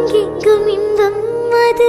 எங்கெங்கும் இன்பம் அது.